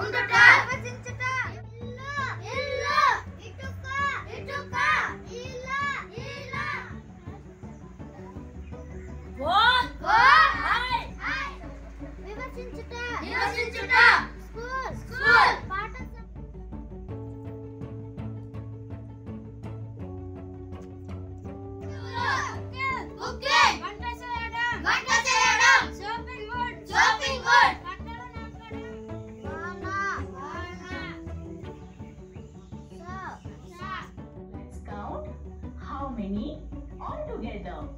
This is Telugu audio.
ఉండుట నివసించుట ఇల్లు ఇల్లు. ఇటుక ఇటుక. ఇల్ల ఇల్ల. గో గో హై హై నివసించుట నివసించుట స్కూల్ స్కూల్. పాఠశాల. కుకింగ్ వంట చేయడం. వంట many altogether.